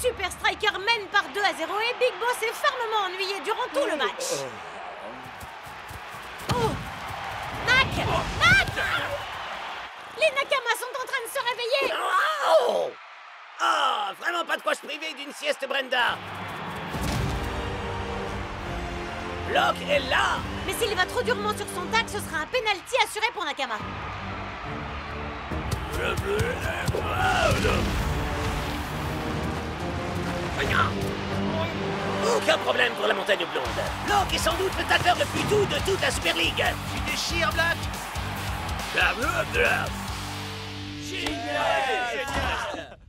Super Striker mène par 2 à 0 et Big Boss est fermement ennuyé durant tout le match. Oh Mac Mac Les Nakamas sont en train de se réveiller. Oh. Ah, Vraiment pas de quoi se priver d'une sieste, Brenda. Block est là. Mais s'il va trop durement sur son tag, ce sera un penalty assuré pour Nakama. Aucun problème pour la montagne blonde. Block est sans doute le tatteur le plus doux de toute la Super League. Tu déchires, Black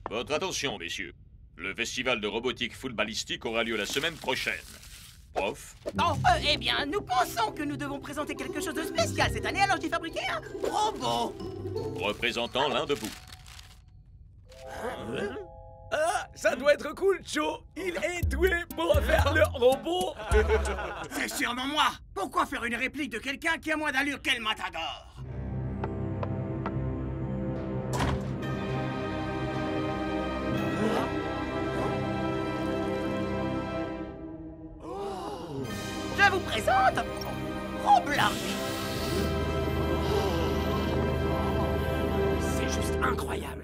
Votre attention, messieurs. Le festival de robotique footballistique aura lieu la semaine prochaine. Prof, Oh, euh, eh bien, nous pensons que nous devons présenter quelque chose de spécial cette année, alors j'ai fabriqué un robot. représentant l'un de vous. Ah, ça doit être cool, Joe. Il est doué pour faire le robot. C'est sûrement moi. Pourquoi faire une réplique de quelqu'un qui a moins d'allure qu'elle Matador? Je vous présente Roblox. C'est juste incroyable.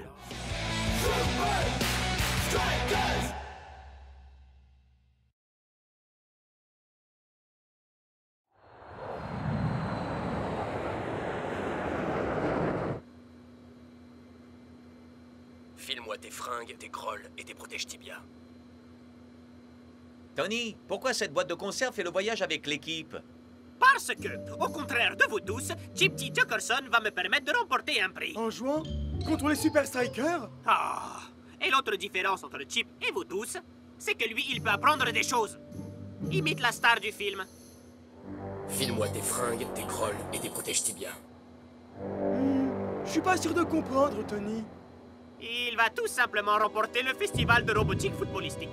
Tes fringues, tes grolles et tes protèges tibia. Tony, pourquoi cette boîte de conserve fait le voyage avec l'équipe? Parce que, au contraire de vous tous, Chip T. Jockerson va me permettre de remporter un prix. En jouant contre les Super Strikers? Ah Et l'autre différence entre Chip et vous tous, c'est que lui, il peut apprendre des choses. Imite la star du film. File-moi tes fringues, tes grolles et tes protèges tibia. Je suis pas sûr de comprendre, Tony. Il va tout simplement remporter le festival de robotique footballistique.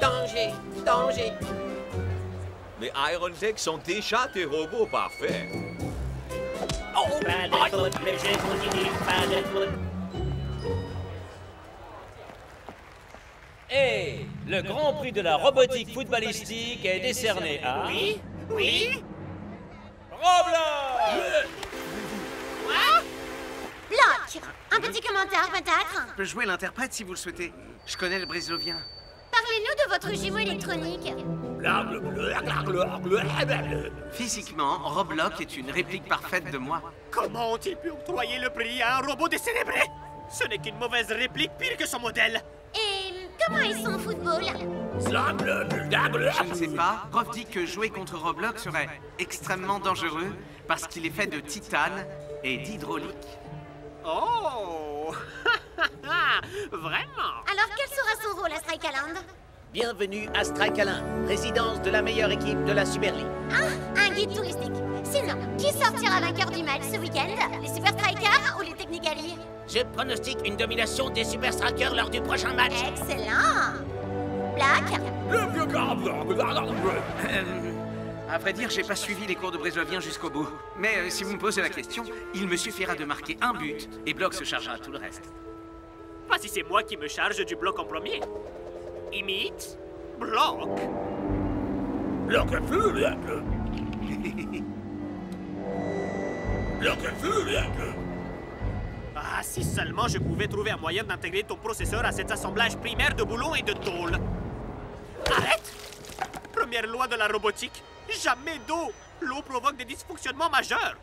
Danger Danger Les Iron Tech sont déjà des robots parfaits. Pas de faute, le jeu continue, pas de faute. Et le Grand Prix de la robotique footballistique est décerné à... Oui Oui Roblox Bloc Un petit commentaire peut-être? Je peux jouer l'interprète si vous le souhaitez. Je connais le brésilien. Parlez-nous de votre jumeau électronique. Physiquement, Roblox est une réplique parfaite de moi. Comment ont-ils pu octroyer le prix à un robot décérébré? Ce n'est qu'une mauvaise réplique pire que son modèle. Comment est son football? Je ne sais pas. Prof dit que jouer contre Roblox serait extrêmement dangereux parce qu'il est fait de titane et d'hydraulique. Oh Vraiment? Alors quel sera son rôle à Strikeland Bienvenue à Strikeland, résidence de la meilleure équipe de la Super League. Ah, un guide touristique. Sinon, qui sortira vainqueur du match ce week-end? Les Super Strikers ou les Technicali Je pronostique une domination des Super Strikers lors du prochain match. Excellent Black à vrai dire, j'ai pas suivi les cours de brésilien jusqu'au bout. Mais euh, si vous me posez la question, il me suffira de marquer un but et Block se chargera tout le reste. Pas si c'est moi qui me charge du bloc en premier. Imite, bloc. Ah, si seulement je pouvais trouver un moyen d'intégrer ton processeur à cet assemblage primaire de boulons et de tôle. Arrête Première loi de la robotique, jamais d'eau. L'eau provoque des dysfonctionnements majeurs.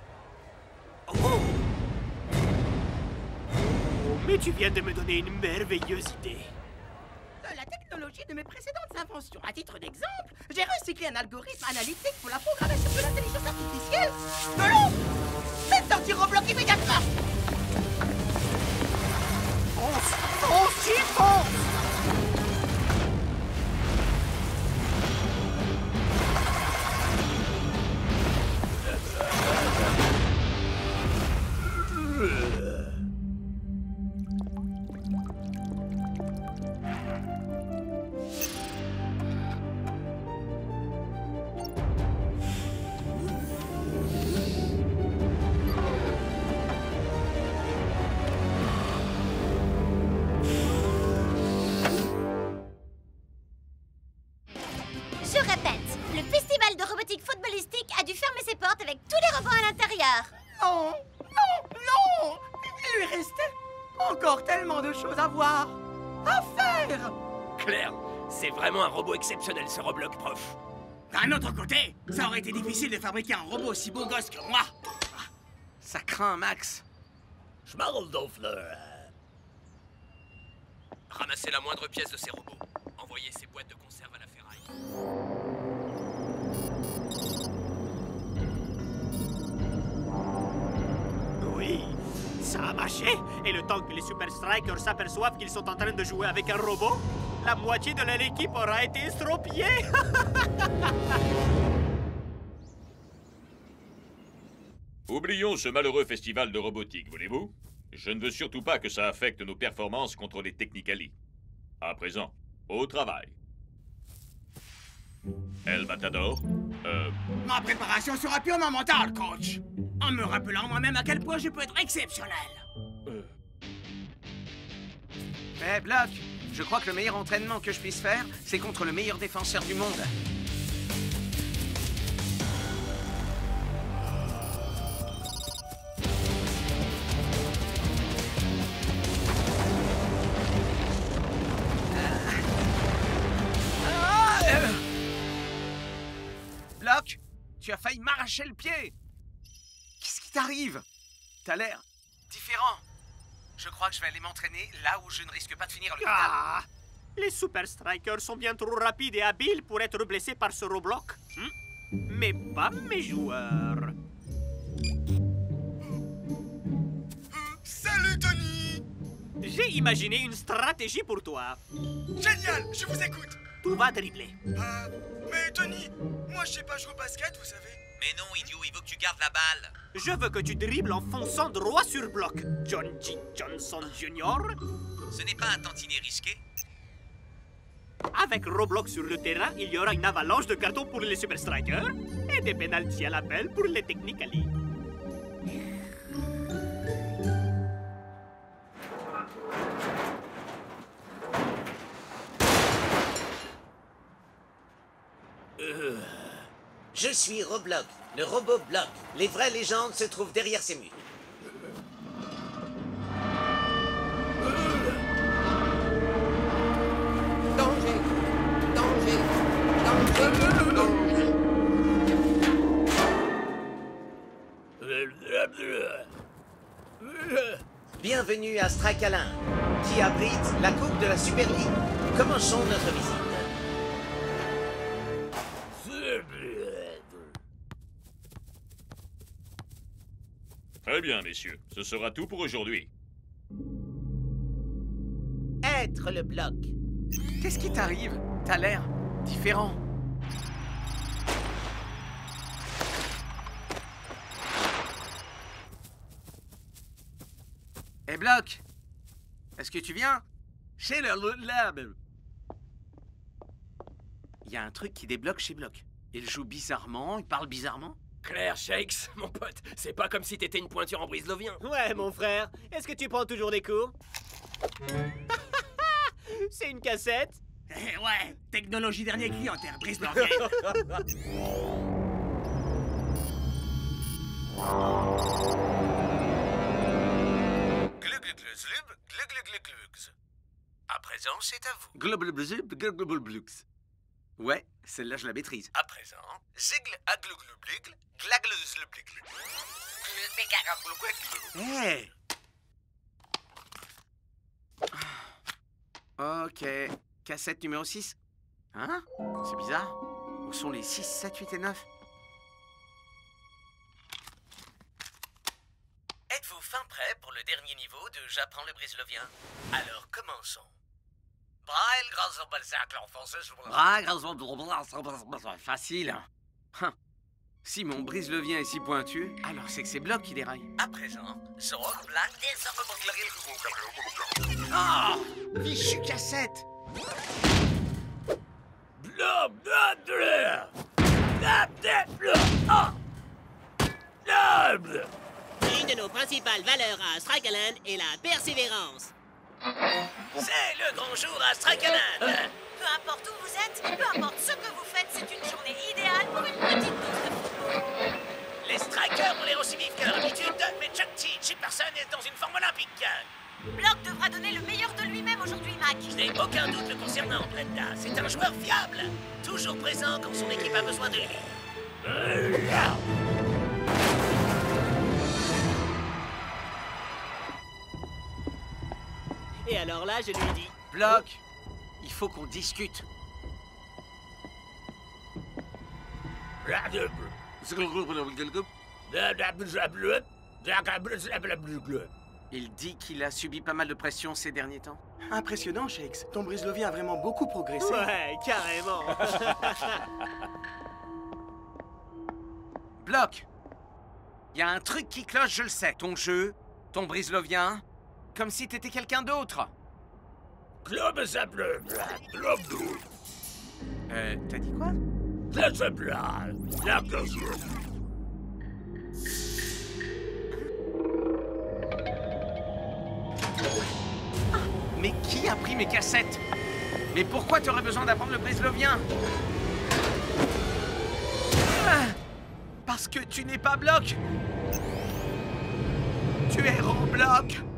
Oh. Oh, Mais tu viens de me donner une merveilleuse idée. De la technologie de mes précédentes inventions. À titre d'exemple, j'ai recyclé un algorithme analytique pour la programmation de l'intelligence artificielle. L'eau Faites sortir Roblox immédiatement そしとう Non, non, non Il lui restait encore tellement de choses à voir, à faire Claire, c'est vraiment un robot exceptionnel, ce Roblox, prof. D'un autre côté, ça aurait été difficile de fabriquer un robot aussi beau gosse que moi. Ça craint, Max. Fleur. Ramassez la moindre pièce de ces robots. Envoyez ces boîtes de conserve à la ferraille. Oui, ça a marché. Et le temps que les Super Strikers s'aperçoivent qu'ils sont en train de jouer avec un robot, la moitié de leur équipe aura été estropiée. Oublions ce malheureux festival de robotique, voulez-vous? Je ne veux surtout pas que ça affecte nos performances contre les Technicali. À présent, au travail. El Matador, euh, Ma préparation sera purement mentale, coach. En me rappelant moi-même à quel point je peux être exceptionnel. Eh, Block, je crois que le meilleur entraînement que je puisse faire, c'est contre le meilleur défenseur du monde. Pied. Qu'est-ce qui t'arrive? T'as l'air différent. Je crois que je vais aller m'entraîner là où je ne risque pas de finir l'hôpital. Ah, les Super Strikers sont bien trop rapides et habiles pour être blessés par ce Roblox. hmm? Mais pas mes joueurs. Salut Tony J'ai imaginé une stratégie pour toi. Génial, je vous écoute Tout va dribbler. Euh, mais Tony, moi je sais pas jouer au basket, vous savez. Mais non, idiot, il veut que tu gardes la balle. Je veux que tu dribbles en fonçant droit sur bloc. John G. Johnson Jr. Ce n'est pas un tantinet risqué. Avec Roblox sur le terrain, il y aura une avalanche de cartons pour les Super Strikers et des pénalties à l'appel pour les Technicali. Je suis Roblox, le robot bloc. Les vraies légendes se trouvent derrière ces murs. Danger Danger Danger Danger Bienvenue à Stracalin, qui abrite la Coupe de la Super League. Commençons notre visite. Bien, messieurs. Ce sera tout pour aujourd'hui. Être le bloc. Qu'est-ce qui t'arrive? T'as l'air différent. Eh Bloc Est-ce que tu viens? Chez le lab. Il y a un truc qui débloque chez Bloc. Il joue bizarrement, il parle bizarrement. Claire Shakes, mon pote, c'est pas comme si t'étais une pointure en brise-lovien. Ouais, mon frère, est-ce que tu prends toujours des cours? C'est une cassette? Eh ouais, technologie dernier cri en terre brise glug. À présent, c'est à vous. Ouais, celle-là je la maîtrise. À présent, zigl à glug glug glug glagleuse le blig glug. Hey Ok. Cassette numéro 6. Hein? C'est bizarre. Où sont les 6, 7, 8 et 9 Êtes-vous fin prêt pour le dernier niveau de J'apprends le brise-lovien Alors commençons. Braille, grâce au balzac, l'enfonceuse. Ah, Facile. Hein. Si mon brise-le-vient est si pointu, alors c'est que c'est Bloc qui déraille. À présent, Zorok Black Ah Fichu cassette Une de nos principales valeurs à Strikeland est la persévérance. C'est le grand jour à Stracanade euh, euh. Peu importe où vous êtes, peu importe ce que vous faites, c'est une journée idéale pour une petite dose de football. Les strikers ont l'air aussi vifs qu'à leur habitude, mais Chuck T. Chipperson est dans une forme olympique. Block devra donner le meilleur de lui-même aujourd'hui, Mac. Je n'ai aucun doute le concernant, Brenda. C'est un joueur fiable, toujours présent quand son équipe a besoin de lui. Euh, alors là, je lui dis... Bloc, il faut qu'on discute. Il dit qu'il a subi pas mal de pression ces derniers temps. Impressionnant, Shakes. Ton brise-levier a vraiment beaucoup progressé. Ouais, carrément. Bloc Il y a un truc qui cloche, je le sais. Ton jeu, ton brise-lovien, comme si t'étais quelqu'un d'autre. Club simple. Club Euh, t'as dit quoi? Simple. La Mais qui a pris mes cassettes? Mais pourquoi t'aurais besoin d'apprendre le brise-lovien Ah Parce que tu n'es pas bloc. Tu es en bloc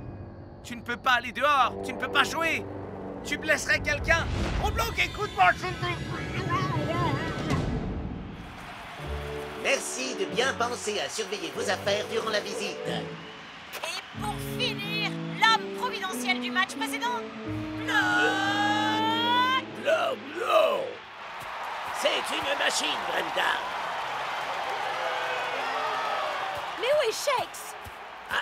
Tu ne peux pas aller dehors Tu ne peux pas jouer Tu blesserais quelqu'un En bloc, écoute-moi Merci de bien penser à surveiller vos affaires durant la visite. Et pour finir, l'homme providentiel du match précédent. Non C'est une machine, Brenda. Mais où est Shakes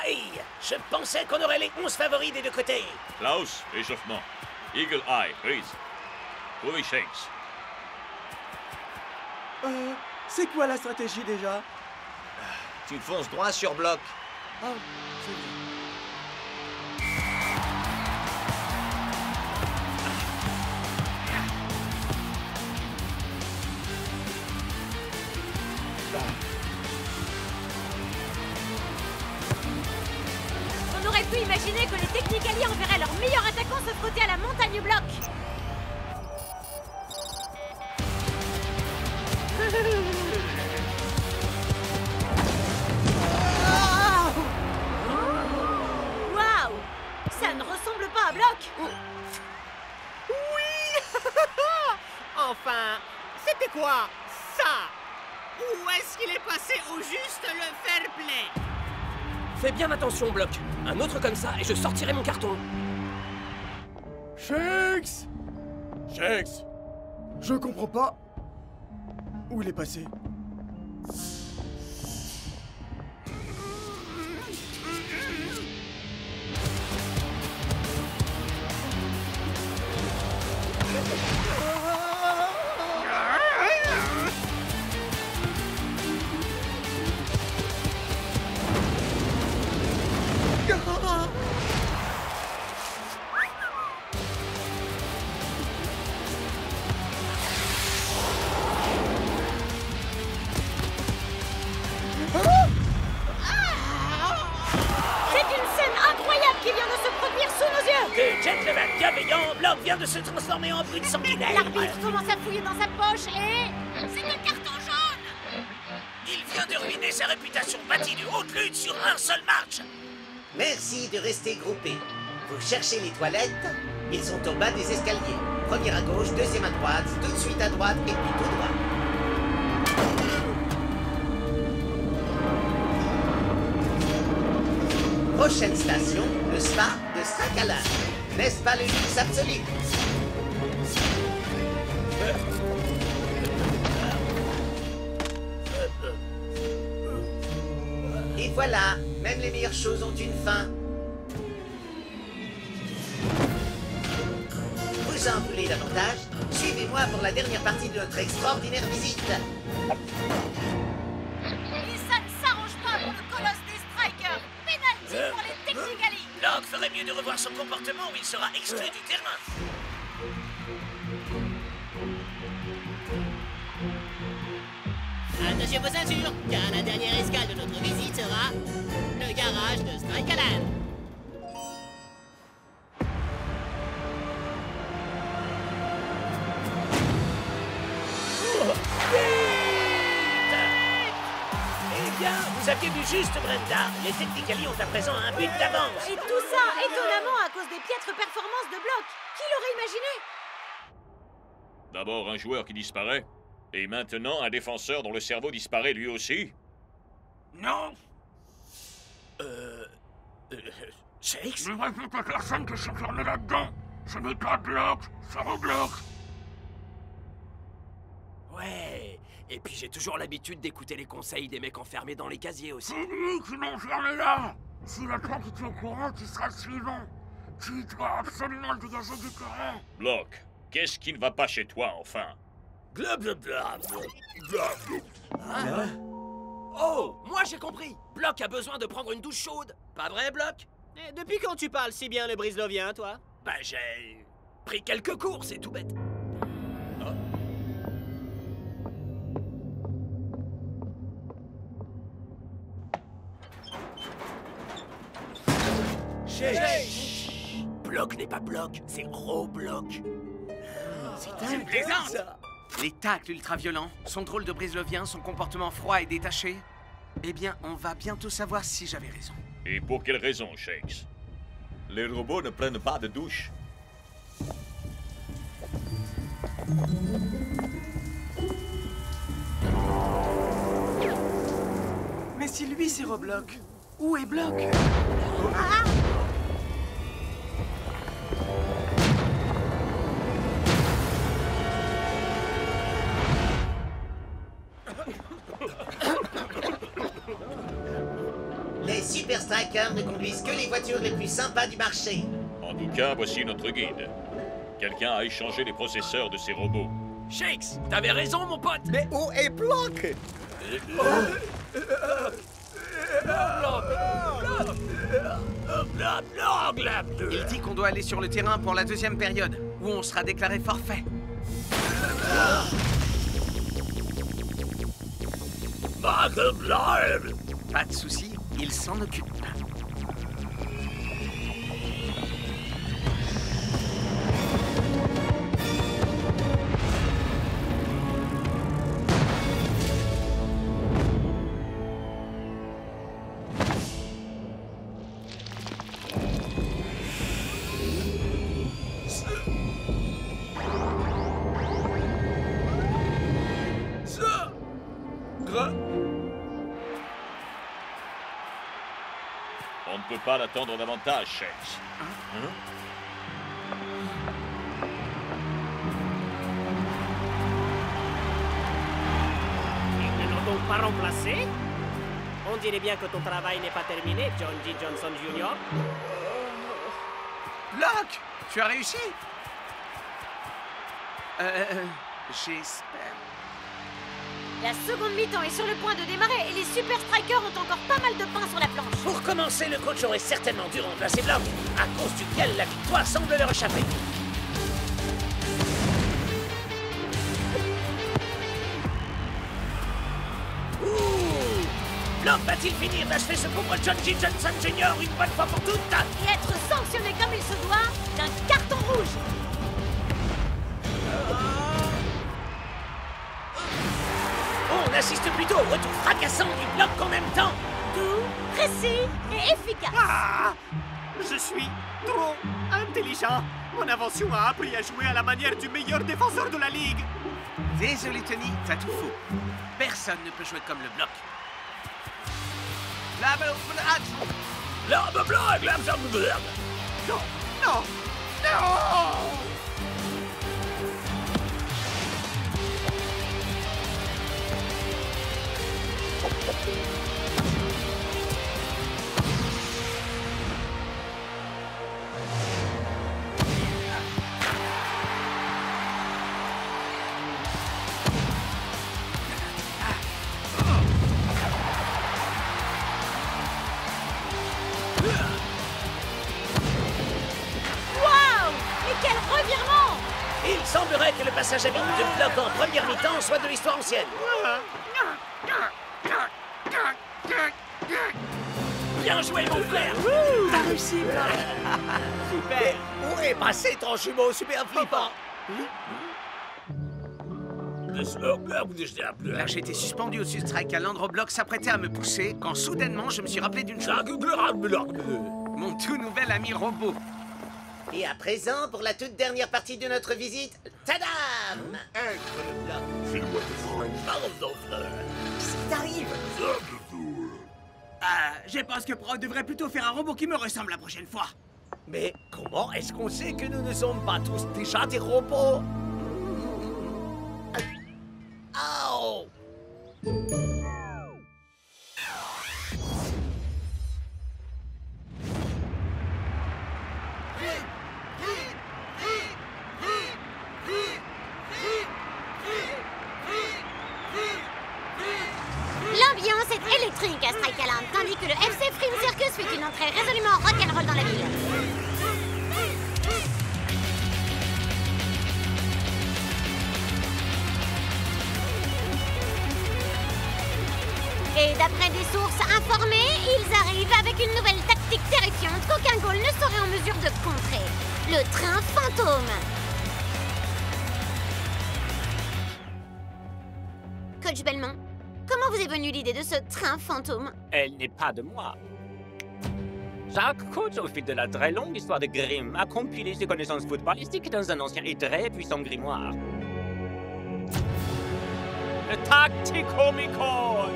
Aïe Je pensais qu'on aurait les 11 favoris des deux côtés. Klaus, échauffement. Eagle Eye, prise. Trouvez Shanks. Euh, c'est quoi la stratégie déjà? Tu fonces droit sur bloc. Ah, c'est. Que les Technicali enverraient leur meilleur attaquant se frotter à la montagne bloc. Waouh Ça ne ressemble pas à bloc. Oui. Enfin, c'était quoi ça? Où est-ce qu'il est passé au juste le fair play? Fais bien attention, Bloc. Un autre comme ça et je sortirai mon carton. Shakes Shakes Je comprends pas. Où il est passé cherchez les toilettes Ils sont au bas des escaliers. Première à gauche, deuxième à droite, tout de suite à droite et puis tout droit. Prochaine station, le spa de Sakala. N'est-ce pas le luxe absolu? Et voilà, même les meilleures choses ont une fin. Davantage Suivez-moi pour la dernière partie de notre extraordinaire visite. Et ça ne s'arrange pas pour le colosse des strikers Penalty pour les Technicali Locke ferait mieux de revoir son comportement ou il sera exclu du terrain. Attachez vos ceintures, car la dernière escale de notre visite sera le garage de Strikeland. Aviez vu juste, Brenda. Les Technicali ont à présent un but d'avance. Et tout ça, étonnamment, à cause des piètres performances de Block. Qui l'aurait imaginé? D'abord un joueur qui disparaît, et maintenant un défenseur dont le cerveau disparaît lui aussi Non Euh... euh Shakes Ne à personne que je là-dedans Ce n'est pas bloc, ça rebloque Ouais. Et puis j'ai toujours l'habitude d'écouter les conseils des mecs enfermés dans les casiers aussi. C'est lui qui m'a enfermé là? Tu es au courant, tu seras le suivant Tu dois absolument le dégager du terrain Block, qu'est-ce qui ne va pas chez toi, enfin? Hein Oh, moi j'ai compris. Bloc a besoin de prendre une douche chaude. Pas vrai, Bloc Eh, Depuis quand tu parles si bien le brislovien, toi? Bah j'ai pris quelques cours, c'est tout bête. Bloc n'est pas bloc, c'est Robloc. C'est plaisant Les tacles ultra-violents, son drôle de brislovien, son comportement froid et détaché. Eh bien, on va bientôt savoir si j'avais raison. Et pour quelle raison, Shakes? Les robots ne prennent pas de douche. Mais si lui c'est Roblox, où est Bloc? Ne conduisent que les voitures les plus sympas du marché. En tout cas, voici notre guide. Quelqu'un a échangé les processeurs de ces robots. Shakes, t'avais raison, mon pote. Mais où est Block? Il dit qu'on doit aller sur le terrain pour la deuxième période, où on sera déclaré forfait. Pas de souci, il s'en occupe. L'attendre davantage, Shakes. Hein? Ils ne l'ont donc pas remplacé On dirait bien que ton travail n'est pas terminé, John G. Johnson Jr. Bloc Tu as réussi? Euh... J'espère. La seconde mi-temps est sur le point de démarrer et les Super Strikers ont encore pas mal de pain sur la planche. Pour commencer, le coach aurait certainement dû remplacer Block, à cause duquel la victoire semble leur échapper. Block va-t-il finir d'achever ce pauvre John G. Johnson Jr. une bonne fois pour toutes Et être sanctionné comme il se doit d'un carton rouge. On assiste plutôt au retour fracassant du Block en même temps Doux, précis et efficace. Ah Je suis trop intelligent. Mon invention a appris à jouer à la manière du meilleur défenseur de la ligue. Désolé Tony, t'as tout faux. Personne ne peut jouer comme le Bloc. Non, non, non passage à vide de Block en première mi-temps soit de l'histoire ancienne. Bien joué, mon frère. T'as réussi, Super. Où est passé ton jumeau super flippant? Là, j'étais suspendu au-dessus de Strike à s'apprêtait à me pousser quand soudainement je me suis rappelé d'une chose. Mon tout nouvel ami robot. Et à présent, pour la toute dernière partie de notre visite, tadam File-moi Qu'est-ce qui t'arrive Ah, je pense que Pro devrait plutôt faire un robot qui me ressemble la prochaine fois. Mais comment est-ce qu'on sait que nous ne sommes pas tous déjà des robots? Oh ce train fantôme Elle n'est pas de moi. Jacques Coach, au fil de la très longue histoire de Grimm, a compilé ses connaissances footballistiques dans un ancien et très puissant grimoire. Le Tacticomicon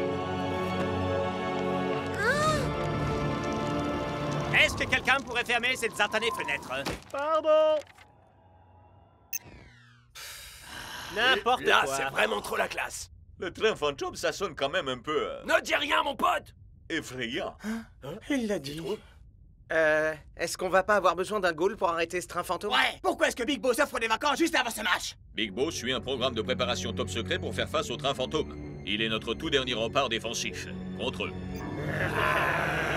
Est-ce que quelqu'un pourrait fermer cette satanée fenêtre? Pardon N'importe Là, quoi. c'est vraiment trop la classe. Le train fantôme, ça sonne quand même un peu... euh, Ne dis rien, mon pote effrayant. Il l'a dit. Euh, est-ce qu'on va pas avoir besoin d'un goal pour arrêter ce train fantôme? Ouais, pourquoi est-ce que Big Boss offre des vacances juste avant ce match? Big Boss suit un programme de préparation top secret pour faire face au train fantôme. Il est notre tout dernier rempart défensif. Contre eux.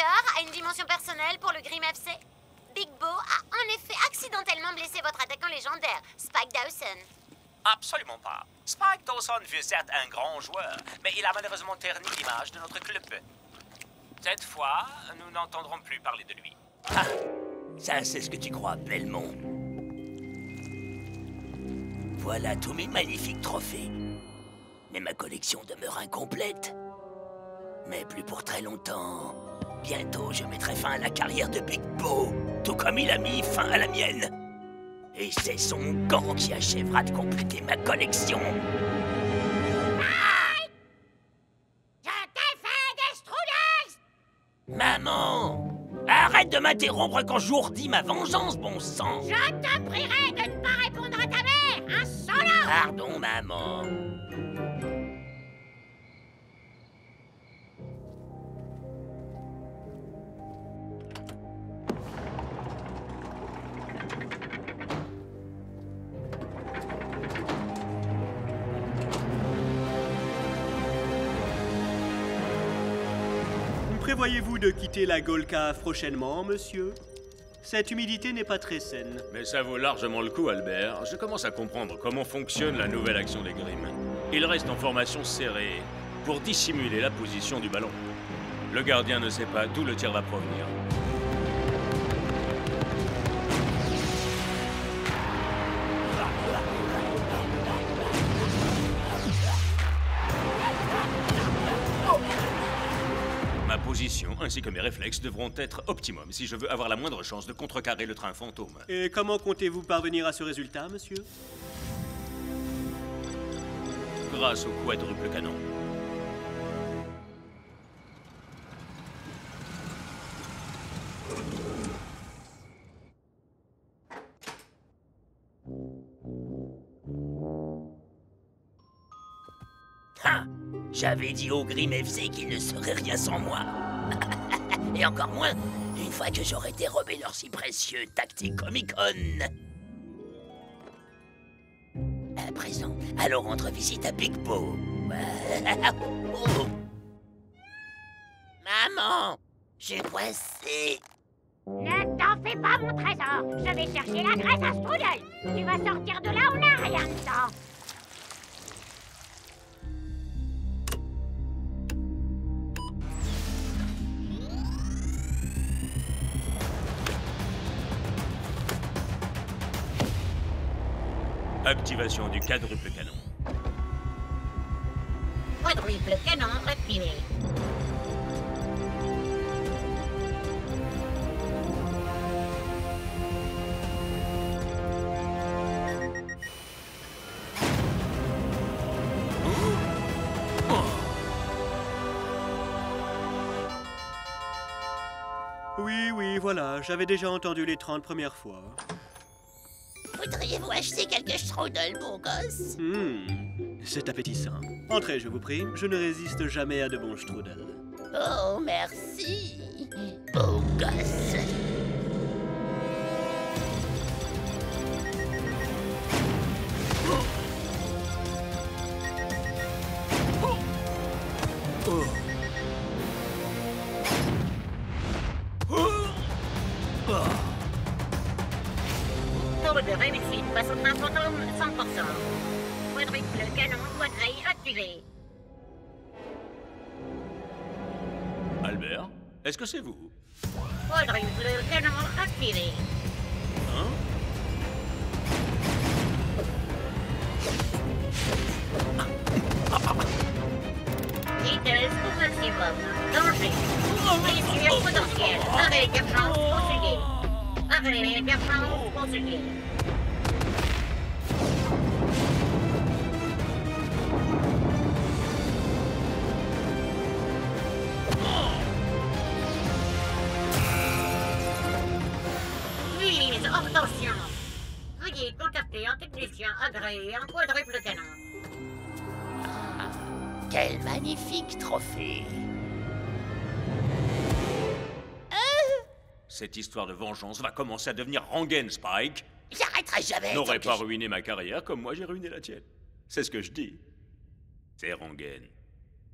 a une dimension personnelle pour le Grim FC Big Bo a en effet accidentellement blessé votre attaquant légendaire, Spike Dawson. Absolument pas. Spike Dawson fut certes un grand joueur, mais il a malheureusement terni l'image de notre club. Cette fois, nous n'entendrons plus parler de lui. Ah, ça, c'est ce que tu crois, Belmont. Voilà tous mes magnifiques trophées. Mais ma collection demeure incomplète. Mais plus pour très longtemps. Bientôt, je mettrai fin à la carrière de Big Bo, tout comme il a mis fin à la mienne. Et c'est son gant qui achèvera de compléter ma collection. Je t'ai fait des Maman Arrête de m'interrompre quand j'ourdis ma vengeance, bon sang Je te prierai de ne pas répondre à ta mère Un solo Pardon, maman. Prévoyez-vous de quitter la Golka prochainement, monsieur? Cette humidité n'est pas très saine. Mais ça vaut largement le coup, Albert. Je commence à comprendre comment fonctionne la nouvelle action des Grimm. Il reste en formation serrée pour dissimuler la position du ballon. Le gardien ne sait pas d'où le tir va provenir. Ainsi que mes réflexes devront être optimum si je veux avoir la moindre chance de contrecarrer le train fantôme. Et comment comptez-vous parvenir à ce résultat, monsieur? Grâce au quadruple canon. J'avais dit au Grim FC qu'il ne serait rien sans moi. Et encore moins une fois que j'aurais dérobé leur si précieux Tactic Comic Con. À présent, allons rendre visite à Big Bo. Oh. Maman, j'ai coincé. Ne t'en fais pas, mon trésor Je vais chercher la graisse à strudel Tu vas sortir de là, on n'a rien dedans Activation du quadruple canon. Quadruple canon activé. Oui, oui, voilà, j'avais déjà entendu les 30 premières fois. Acheter quelques strudel, beau gosse Hmm, c'est appétissant. Entrez, je vous prie, je ne résiste jamais à de bons strudel. Oh, merci, beau gosse. Magnifique trophée. Cette histoire de vengeance va commencer à devenir rengaine, Spike. J'arrêterai jamais. N'aurais pas je- ruiné ma carrière comme moi j'ai ruiné la tienne. C'est ce que je dis. C'est rengaine.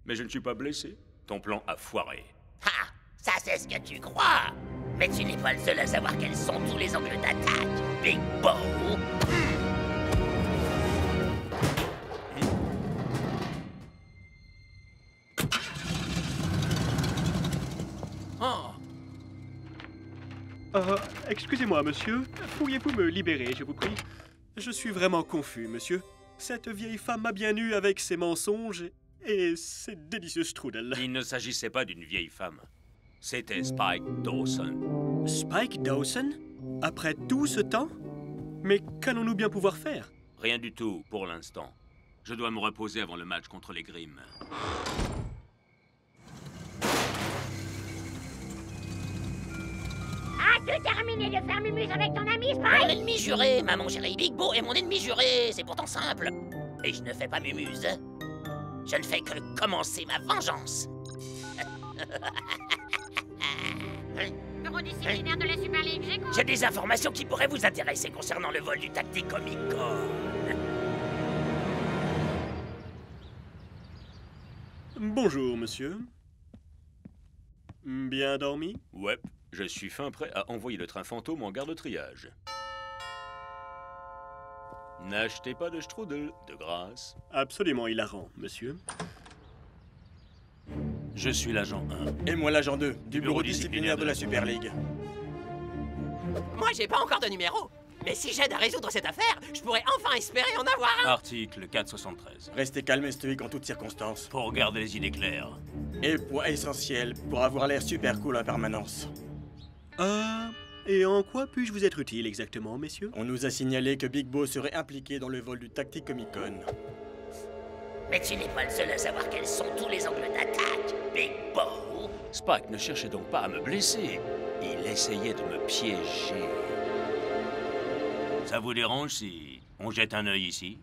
Mais je ne suis pas blessé. Ton plan a foiré. Ah, ça c'est ce que tu crois. Mais tu n'es pas le seul à savoir quels sont tous les angles d'attaque. Big Bo. Excusez-moi, monsieur. Pourriez-vous me libérer, je vous prie? Je suis vraiment confus, monsieur. Cette vieille femme m'a bien eu avec ses mensonges et ses délicieux strudel. Il ne s'agissait pas d'une vieille femme. C'était Spike Dawson. Spike Dawson? Après tout ce temps? Mais qu'allons-nous bien pouvoir faire? Rien du tout pour l'instant. Je dois me reposer avant le match contre les Grimm. As-tu terminé de faire mumuse avec ton ami Mon Spike ennemi juré, maman chérie. Big Bo est mon ennemi juré. C'est pourtant simple. Et je ne fais pas mumuse. Je ne fais que commencer ma vengeance. De la Super League, j'écoute. J'ai des informations qui pourraient vous intéresser concernant le vol du Tacticomicon. Bonjour, monsieur. Bien dormi? Ouais, je suis fin prêt à envoyer le train fantôme en gare de triage. N'achetez pas de strudel, de grâce. Absolument hilarant, monsieur. Je suis l'agent 1. Et moi l'agent 2, du bureau disciplinaire de la Super League. Moi, j'ai pas encore de numéro. Mais si j'aide à résoudre cette affaire, je pourrais enfin espérer en avoir un. Article 473. Restez calme et stoïque en toutes circonstances. Pour garder les idées claires. Et point essentiel, pour avoir l'air super cool en permanence. Euh, et en quoi puis-je vous être utile exactement, messieurs? On nous a signalé que Big Bo serait impliqué dans le vol du Tacticomicon. Mais tu n'es pas le seul à savoir quels sont tous les angles d'attaque. Big Bo. Spike ne cherchait donc pas à me blesser. Il essayait de me piéger. Ça vous dérange si on jette un œil ici?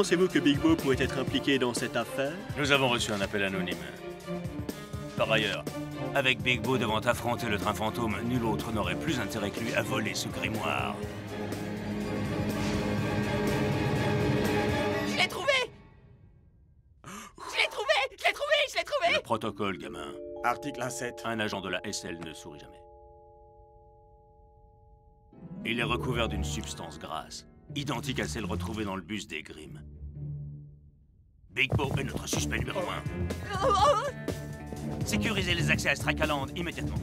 Pensez-vous que Big Bo pourrait être impliqué dans cette affaire Nous avons reçu un appel anonyme. Par ailleurs, avec Big Bo devant affronter le train fantôme, nul autre n'aurait plus intérêt que lui à voler ce grimoire. Je l'ai trouvé Je l'ai trouvé Je l'ai trouvé Protocole, gamin. Article 1.7. Un agent de la SL ne sourit jamais. Il est recouvert d'une substance grasse, identique à celle retrouvée dans le bus des Grimm. Big Bo est notre suspect numéro un. Sécurisez les accès à Strakaland immédiatement.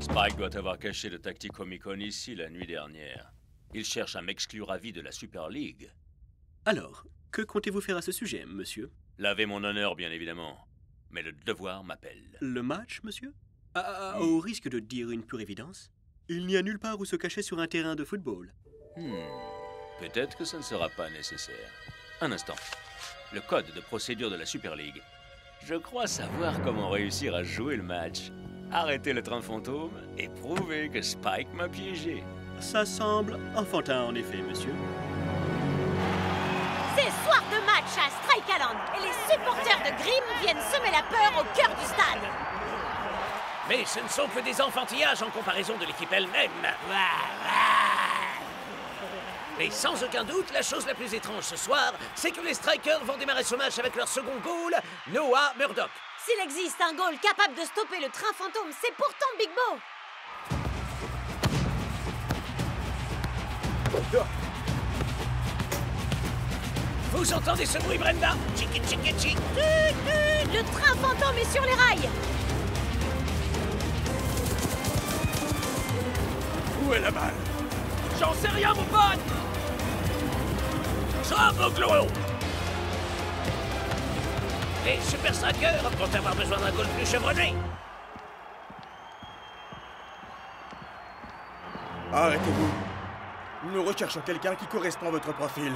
Spike doit avoir caché le Tacticomicon ici la nuit dernière. Il cherche à m'exclure à vie de la Super League. Alors, que comptez-vous faire à ce sujet, monsieur? Laver mon honneur, bien évidemment. Mais le devoir m'appelle. Le match, monsieur? Ah, Au risque de dire une pure évidence, il n'y a nulle part où se cacher sur un terrain de football. Hmm. Peut-être que ça ne sera pas nécessaire. Un instant. Le code de procédure de la Super League. Je crois savoir comment réussir à jouer le match. Arrêter le train fantôme et prouver que Spike m'a piégé. Ça semble enfantin, en effet, monsieur. C'est soir de match à Strike Island et les supporters de Grimm viennent semer la peur au cœur du stade. Mais ce ne sont que des enfantillages en comparaison de l'équipe elle-même. Mais sans aucun doute, la chose la plus étrange ce soir, c'est que les Strikers vont démarrer ce match avec leur second goal, Noah Murdoch. S'il existe un goal capable de stopper le train fantôme, c'est pourtant Big Bo. Vous entendez ce bruit, Brenda? Tchiki tchiki tchik. Le train fantôme est sur les rails. Où est la balle J'en sais rien, mon pote Sauve vos glow Les Super Strikers vont avoir besoin d'un goal plus chevronné. Arrêtez-vous. Nous recherchons quelqu'un qui correspond à votre profil.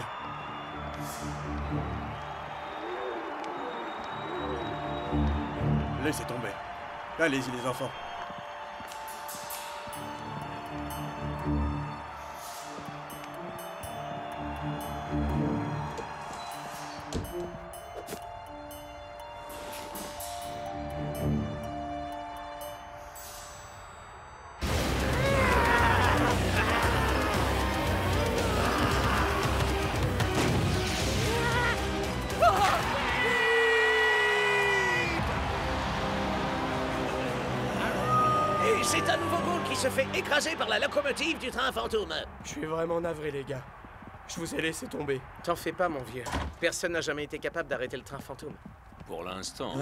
Laissez tomber. Allez-y les enfants. Par la locomotive du train fantôme. Je suis vraiment navré, les gars. Je vous ai laissé tomber. T'en fais pas, mon vieux. Personne n'a jamais été capable d'arrêter le train fantôme. Pour l'instant.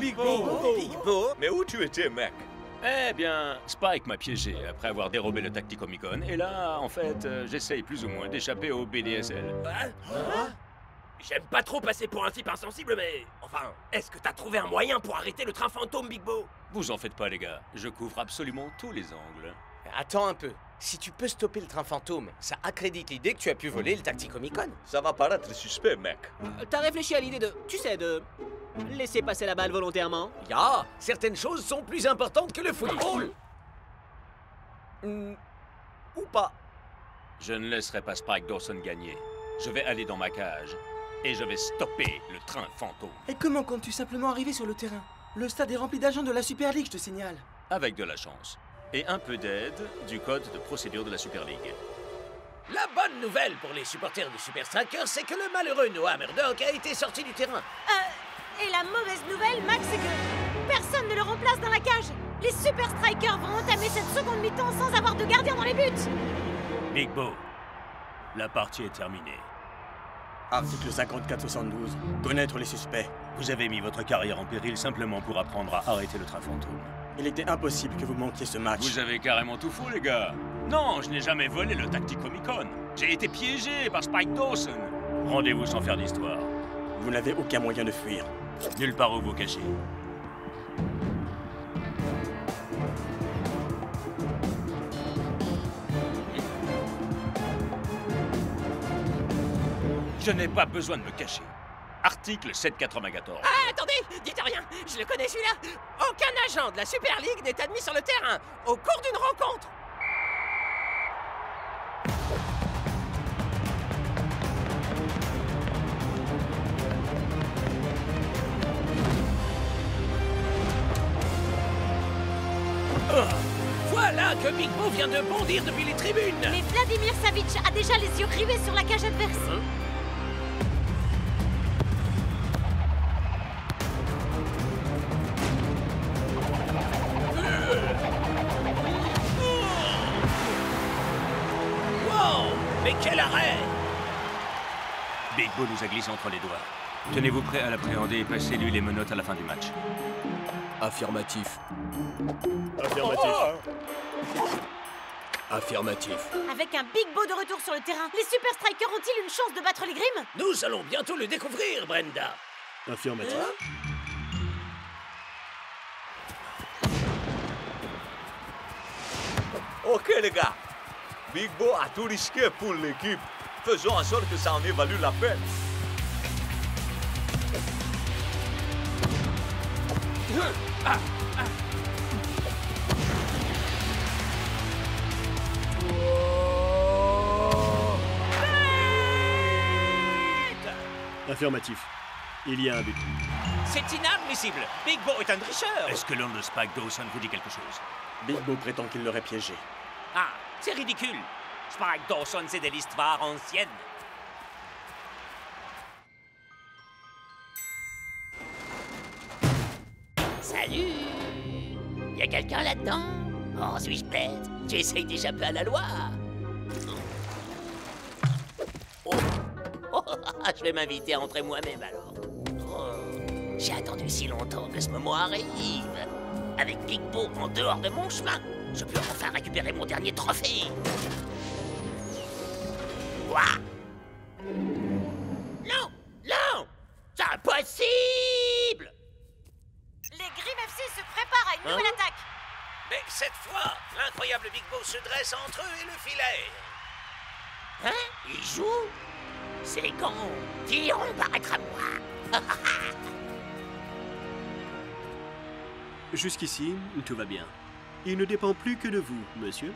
Big Bo Big Bo Mais où tu étais, mec? Eh bien, Spike m'a piégé après avoir dérobé le Tacticomicon, et là, en fait, euh, j'essaye plus ou moins d'échapper au BDSL. J'aime pas trop passer pour un type insensible, mais... Enfin, est-ce que t'as trouvé un moyen pour arrêter le train fantôme, Big Bo? Vous en faites pas, les gars. Je couvre absolument tous les angles. Attends un peu. Si tu peux stopper le train fantôme, ça accrédite l'idée que tu as pu voler le Tacticomicon. Ça va paraître suspect, mec. T'as réfléchi à l'idée de, tu sais, de laisser passer la balle volontairement? Ya, certaines choses sont plus importantes que le football. Hmm, Ou pas. Je ne laisserai pas Spike Dawson gagner. Je vais aller dans ma cage et je vais stopper le train fantôme. Et comment comptes-tu simplement arriver sur le terrain? Le stade est rempli d'agents de la Super League, je te signale. Avec de la chance. Et un peu d'aide du code de procédure de la Super League. La bonne nouvelle pour les supporters du Super Strikers, c'est que le malheureux Noah Murdoch a été sorti du terrain. Euh, et la mauvaise nouvelle, Max, c'est que personne ne le remplace dans la cage. Les Super Strikers vont entamer cette seconde mi-temps sans avoir de gardien dans les buts. Big Bo, la partie est terminée. Article 5472. Connaître les suspects. Vous avez mis votre carrière en péril simplement pour apprendre à arrêter le train fantôme. Il était impossible que vous manquiez ce match. Vous avez carrément tout faux, les gars. Non, je n'ai jamais volé le Tacticomicon. J'ai été piégé par Spike Dawson. Rendez-vous sans faire d'histoire. Vous n'avez aucun moyen de fuir. Nulle part où vous cachez. Je n'ai pas besoin de me cacher. Article 794. Ah, attendez Dites rien Je le connais celui-là Aucun agent de la Super League n'est admis sur le terrain au cours d'une rencontre Ah, voilà que Big Bo vient de bondir depuis les tribunes. Mais Vladimir Savic a déjà les yeux rivés sur la cage adverse. Entre les doigts. Tenez-vous prêt à l'appréhender et passez-lui les menottes à la fin du match. Affirmatif. Affirmatif. Affirmatif. Avec un Big Bo de retour sur le terrain, les Super Strikers ont-ils une chance de battre les Grimm? Nous allons bientôt le découvrir, Brenda. Affirmatif. Ok les gars, Big Bo a tout risqué pour l'équipe. Faisons en sorte que ça en ait valu la peine. Affirmatif. Il y a un but. C'est inadmissible Big Bo est un tricheur Est-ce que l'homme de Spike Dawson vous dit quelque chose? Big Bo prétend qu'il l'aurait piégé. Ah, c'est ridicule Spike Dawson, c'est de l'histoire ancienne. Salut! Y quelqu'un là-dedans? Oh, suis-je bête? Tu essayes d'échapper à la loi! Oh, Oh, Je vais m'inviter à entrer moi-même alors. Oh, J'ai attendu si longtemps que ce moment arrive. Avec Big Bo en dehors de mon chemin, je peux enfin récupérer mon dernier trophée. Quoi? Non! Non! C'est impossible Se préparent à une nouvelle attaque. Mais cette fois, l'incroyable Big Bo se dresse entre eux et le filet. Hein Il joue C'est quand Tyron paraîtra moi Jusqu'ici, tout va bien. Il ne dépend plus que de vous, monsieur.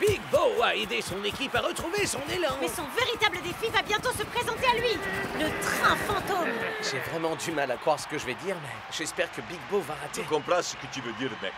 Big Bo a aidé son équipe à retrouver son élan. Mais son véritable défi va bientôt se présenter à lui Le train fantôme J'ai vraiment du mal à croire ce que je vais dire, mais j'espère que Big Bo va rater. Je comprends ce que tu veux dire, mec.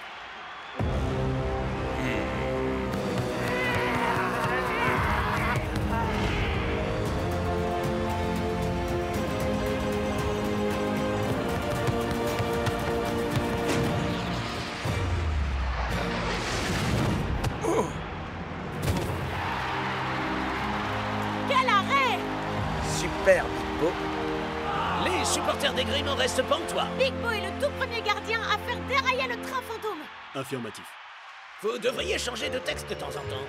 Affirmatif. Vous devriez changer de texte de temps en temps.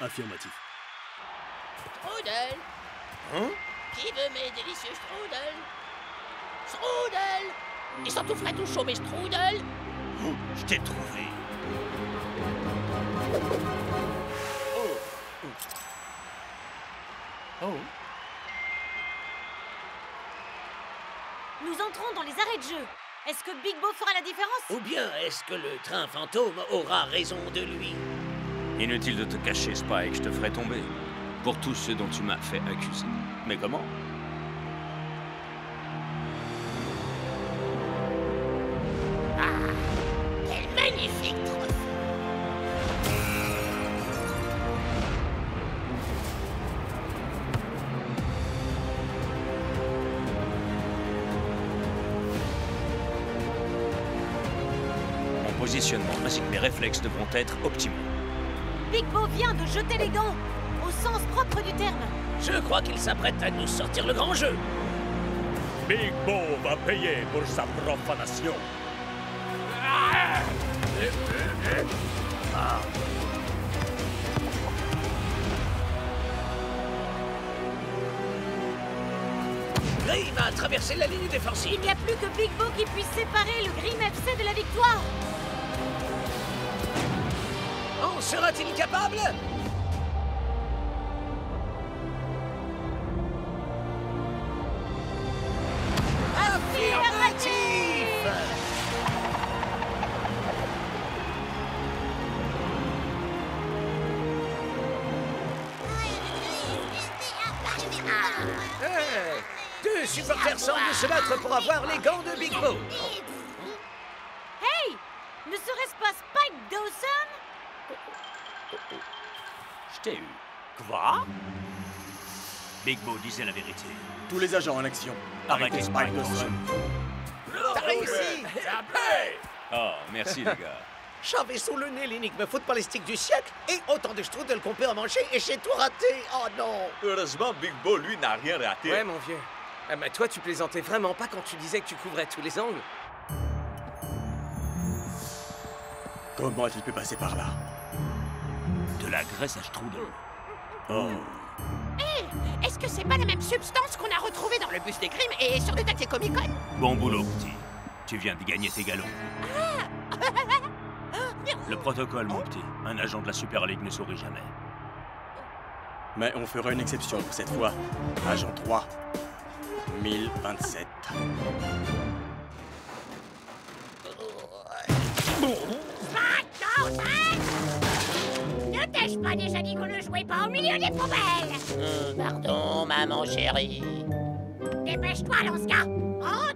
Affirmatif. Strudel Hein? Qui veut mes délicieux strudel Strudel Ils sont tout frais, tout chauds, mes strudel Je t'ai trouvé. Oh. Nous entrons dans les arrêts de jeu. Est-ce que Big Bo fera la différence? Ou bien est-ce que le train fantôme aura raison de lui? Inutile de te cacher, Spike, je te ferai tomber. Pour tout ce dont tu m'as fait accuser. Mais comment? Quel magnifique trophée que mes réflexes devront être optimaux. Big Bo vient de jeter les gants Au sens propre du terme Je crois qu'il s'apprête à nous sortir le grand jeu. Big Bo va payer pour sa profanation. Grimm a traversé la ligne défensive. Il n'y a plus que Big Bo qui puisse séparer le Grimm FC de la victoire sera-t-il capable Hey, Deux supporters semblent se battre pour avoir les gants de Big Bo. Hey Ne serait-ce pas Spike Dawson? Je t'ai eu. Quoi? Big Bo disait la vérité. Tous les agents en action. Arrêtez Spike Dawson. Dawson. T'as réussi Oh, merci les gars. J'avais sous le nez l'énigme footballistique du siècle et autant de strudel qu'on peut en manger et j'ai tout raté. Oh non Heureusement, Big Bo, lui, n'a rien raté. Ouais, mon vieux. Ah, mais toi, tu plaisantais vraiment pas quand tu disais que tu couvrais tous les angles. Comment a-t-il pu passer par là De la graisse à strudel. Oh. Hé Est-ce que c'est pas la même substance qu'on a retrouvée dans le bus des Grimm et sur le taxi Comic Con Bon boulot, petit. Tu viens de gagner tes galons. Le protocole, mon petit. Un agent de la Super League ne sourit jamais. Mais on fera une exception cette fois. Agent 3. 1027. Spike Ne t'ai-je pas déjà dit qu'on ne jouait pas au milieu des poubelles pardon, maman chérie. Dépêche-toi, Lanska Oh,